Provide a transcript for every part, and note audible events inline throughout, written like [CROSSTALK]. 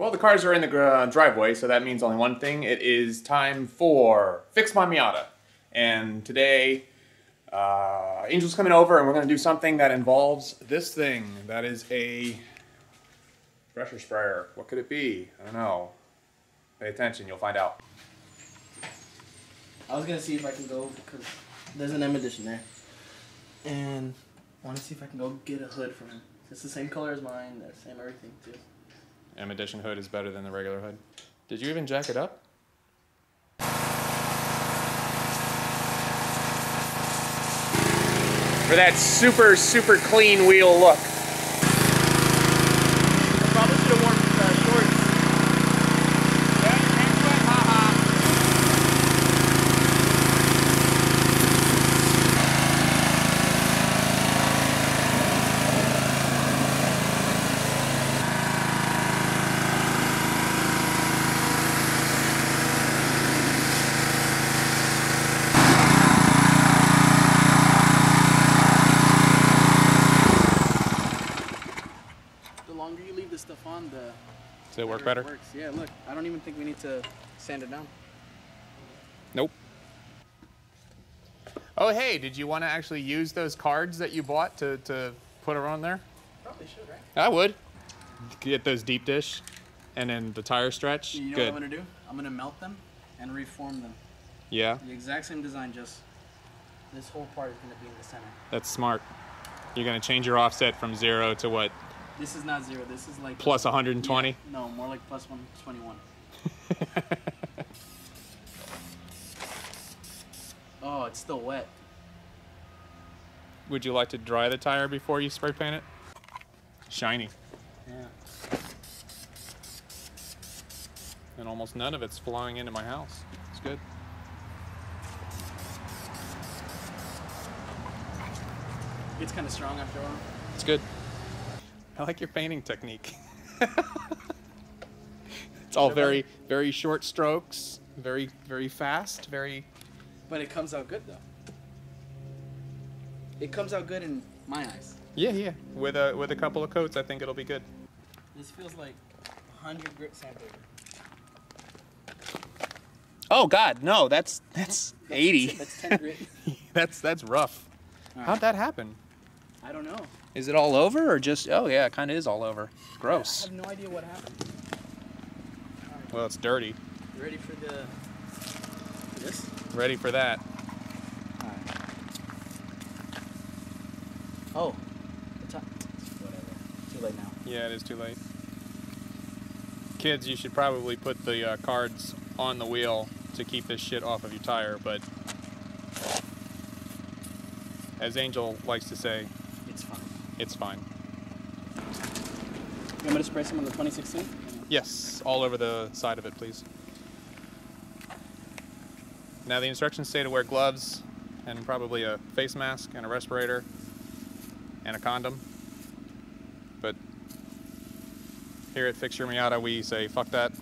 Well, the cars are in the uh, driveway, so that means only one thing. It is time for Fix My Miata. And today, uh, Angel's coming over and we're going to do something that involves this thing. That is a pressure sprayer. What could it be? I don't know. Pay attention, you'll find out. I was gonna see if I can go because there's an M edition there, and I want to see if I can go get a hood from him. It's the same color as mine, the same everything too. M Edition hood is better than the regular hood. Did you even jack it up? For that super, super clean wheel look. I probably should have worn uh, shorts. The longer you leave this stuff on, the Does it work better? It works. Yeah, look. I don't even think we need to sand it down. Nope. Oh, hey, did you want to actually use those cards that you bought to, to put her on there? Probably should, right? I would. Get those deep dish and then the tire stretch. You know Good. what I'm gonna do? I'm gonna melt them and reform them. Yeah, The exact same design, just this whole part is gonna be in the center. that's smart. You're going to change your offset from zero to what? This is not zero. This is like Plus 120? Yeah, no, more like plus one twenty-one. [LAUGHS] oh, it's still wet. Would you like to dry the tire before you spray paint it? Shiny. Yeah. And almost none of it's flowing into my house. It's good. It's kind of strong after all. It's good. I like your painting technique. [LAUGHS] it's all very, very short strokes, very, very fast, very. But it comes out good though. It comes out good in my eyes. Yeah, yeah. With a with a couple of coats, I think it'll be good. This feels like 100 grit sandpaper. Oh God, no! That's that's eighty. That's 10 grit. [LAUGHS] that's that's rough. All How'd that happen? I don't know. Is it all over or just? Oh yeah, it kind of is all over. Gross. I have no idea what happened. Well, it's dirty. You ready for the for this? Ready for that? Alright. Oh. The top. Whatever. Too late now. Yeah, it is too late. Kids, you should probably put the uh, cards on the wheel to keep this shit off of your tire, but as Angel likes to say, It's fine. it's fine. You want me to spray some on the 2016? Yes, all over the side of it, please. Now, the instructions say to wear gloves and probably a face mask and a respirator and a condom. But here at Fix Your Miata, we say fuck that,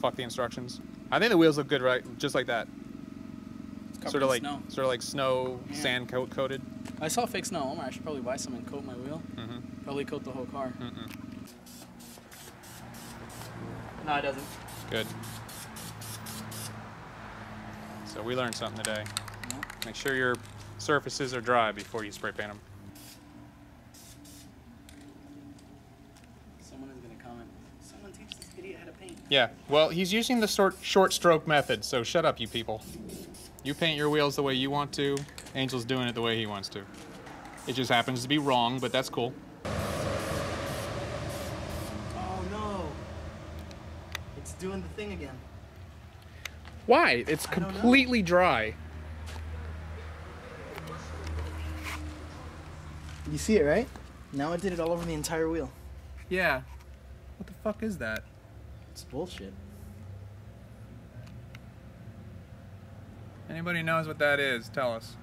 fuck the instructions. I think the wheels look good, right? Just like that. Sort of like snow. sort of like snow, Yeah. sand coat coated. I saw fake snow. Omar, I should probably buy some and coat my wheel. hmm Probably coat the whole car. Mm-mm. No, it doesn't. Good. So we learned something today. No. Make sure your surfaces are dry before you spray paint them. Someone is gonna comment. Someone teach this idiot how to paint. Yeah, well, he's using the short, short stroke method, so shut up, you people. You paint your wheels the way you want to. Angel's doing it the way he wants to. It just happens to be wrong, but that's cool. Oh no! It's doing the thing again. Why? It's I don't know. completely dry. You see it, right? Now it did it all over the entire wheel. Yeah. What the fuck is that? It's bullshit. Anybody knows what that is? Tell us.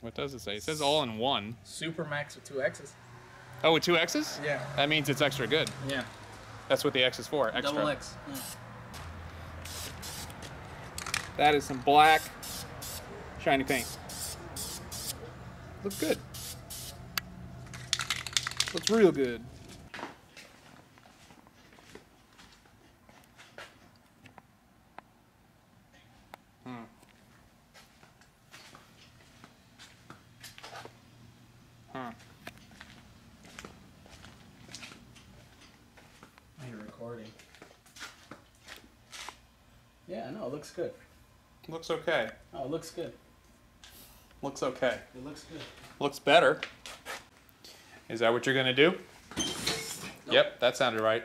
What does it say? It says all in one. Super Max with two X's. Oh, with two X's? Yeah. That means it's extra good. Yeah. That's what the X is for. Extra. Double X. Yeah. That is some black, shiny paint. Looks good. Looks real good. Yeah, no, it looks good. Looks okay. Oh, it looks good. Looks okay. It looks good. Looks better. Is that what you're gonna do? Yep, that sounded right.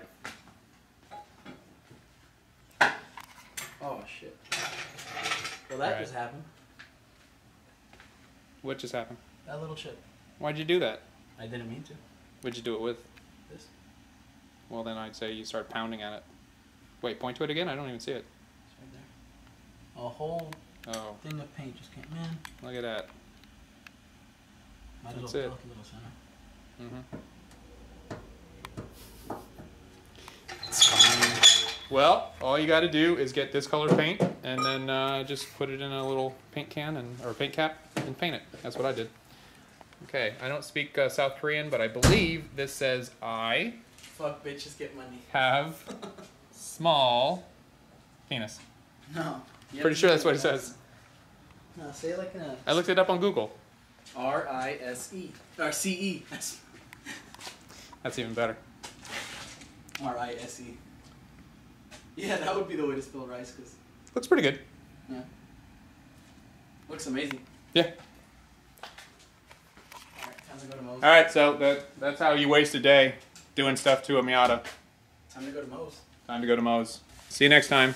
Oh shit. Well, that Right. just happened. What just happened? That little chip. Why'd you do that? I didn't mean to. What'd you do it with? This. Well, then I'd say you start pounding at it. Wait, point to it again? I don't even see it. It's right there. A whole Oh, thing of paint just came. in. look at that. might That's as well it. little center. Mm-hmm. Well, all you got to do is get this color paint and then uh, just put it in a little paint can and or paint cap and paint it. That's what I did. Okay, I don't speak uh, South Korean, but I believe this says I Fuck bitches get money. have [LAUGHS] small penis. No. You Pretty sure that's what it says. No, say it like in a I looked it up on Google. R I S E or C E. [LAUGHS] That's even better. R I S E. Yeah, that would be the way to spell rice, cause Looks pretty good. yeah, looks amazing. Yeah. All right, time to go to Moe's. All right, so that that's how you waste a day doing stuff to a Miata. Time to go to Moe's. Time to go to Moe's. See you next time.